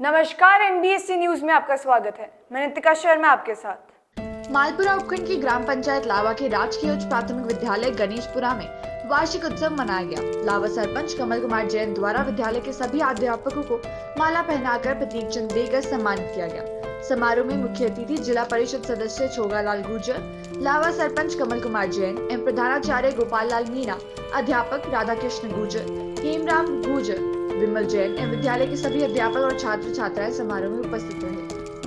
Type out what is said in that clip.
नमस्कार NBSC news में आपका स्वागत है। मैं नितिका शर्मा आपके साथ। मालपुरा उपखंड की ग्राम पंचायत लावा के राजकीय उच्च प्राथमिक विद्यालय गणेशपुरा में वार्षिक उत्सव मनाया गया। लावा सरपंच कमल कुमार जैन द्वारा विद्यालय के सभी अध्यापकों को माला पहनाकर प्रतीक चिन्ह देकर सम्मानित किया गया। समारोह में मुख्य अतिथि जिला परिषद सदस्य छोगालाल गुर्जर, लावा सरपंच कमल कुमार जैन, एवं प्रधानाचार्य गोपाल लाल मीणा, अध्यापक राधा कृष्ण गुर्जर, हेमराम गुर्जर विमल जैन एवं विद्यालय के सभी अध्यापक और छात्र छात्राएँ समारोह में उपस्थित रहे।